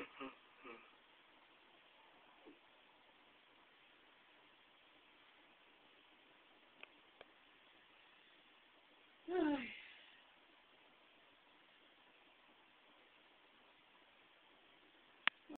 Ay.